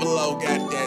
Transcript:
level low, goddamn.